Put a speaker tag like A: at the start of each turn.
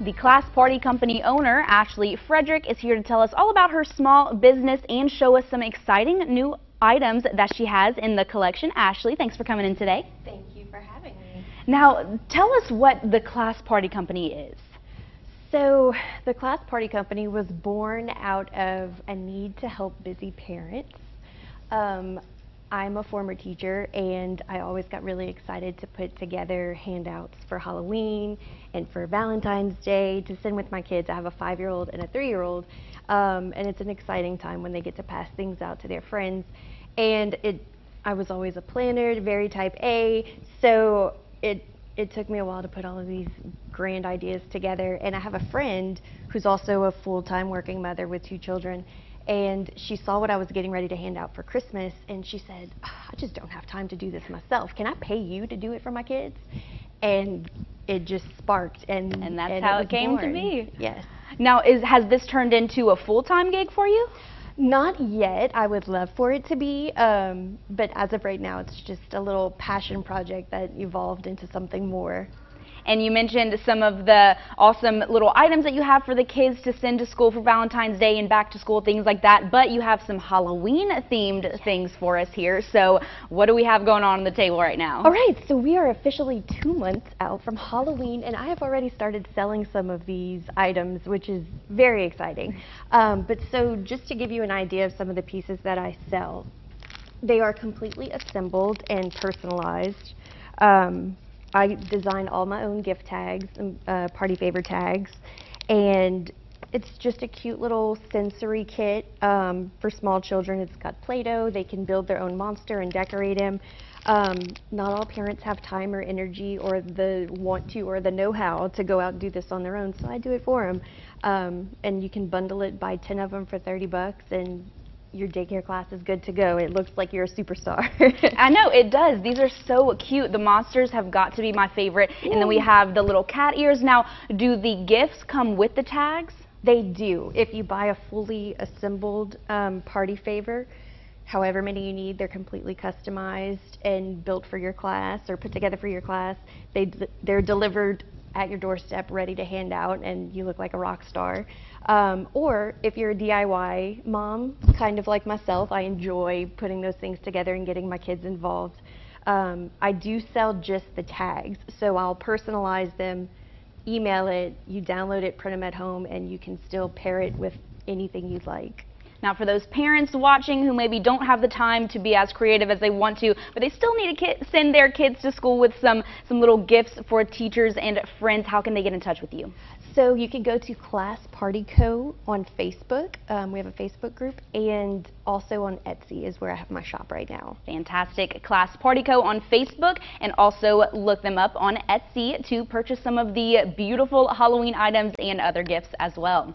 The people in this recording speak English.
A: The Class Party Company owner, Ashley Frederick, is here to tell us all about her small business and show us some exciting new items that she has in the collection. Ashley, thanks for coming in today.
B: Thank you for having me.
A: Now, tell us what the Class Party Company is.
B: So, the Class Party Company was born out of a need to help busy parents. Um, I'm a former teacher and I always got really excited to put together handouts for Halloween and for Valentine's Day to send with my kids. I have a five year old and a three year old, um, and it's an exciting time when they get to pass things out to their friends. And it, I was always a planner, very type A, so it it took me a while to put all of these grand ideas together. And I have a friend who's also a full time working mother with two children and she saw what I was getting ready to hand out for Christmas, and she said, ah, I just don't have time to do this myself. Can I pay you to do it for my kids? And it just sparked, and
A: and that's
B: and
A: how
B: it,
A: it came
B: born.
A: to be.
B: Yes.
A: Now, is has this turned into a full-time gig for you?
B: Not yet. I would love for it to be, um, but as of right now, it's just a little passion project that evolved into something more.
A: And you mentioned some of the awesome little items that you have for the kids to send to school for Valentine's Day and back to school, things like that. But you have some Halloween themed things for us here. So what do we have going on on the table right now?
B: All right, so we are officially two months out from Halloween, and I have already started selling some of these items, which is very exciting. Um, but so just to give you an idea of some of the pieces that I sell, they are completely assembled and personalized. Um, I design all my own gift tags and uh, party favor tags, and it's just a cute little sensory kit um, for small children. It's got Play-Doh. They can build their own monster and decorate him. Um, not all parents have time or energy or the want to or the know-how to go out and do this on their own, so I do it for them. Um, and you can bundle it, buy 10 of them for 30 bucks, and your daycare class is good to go. It looks like you're a superstar.
A: I know, it does. These are so cute. The monsters have got to be my favorite. And then we have the little cat ears. Now, do the gifts come with the tags?
B: They do. If you buy a fully assembled um, party favor, however many you need, they're completely customized and built for your class or put together for your class. They, they're delivered at your doorstep ready to hand out and you look like a rock star. Um, or if you're a DIY mom, kind of like myself, I enjoy putting those things together and getting my kids involved. Um, I do sell just the tags, so I'll personalize them, email it, you download it, print them at home, and you can still pair it with anything you'd like.
A: Now for those parents watching who maybe don't have the time to be as creative as they want to, but they still need to send their kids to school with some, some little gifts for teachers and friends, how can they get in touch with you?
B: So you can go to Class Party Co. on Facebook. Um, we have a Facebook group and also on Etsy is where I have my shop right now.
A: Fantastic. Class Party Co. on Facebook and also look them up on Etsy to purchase some of the beautiful Halloween items and other gifts as well.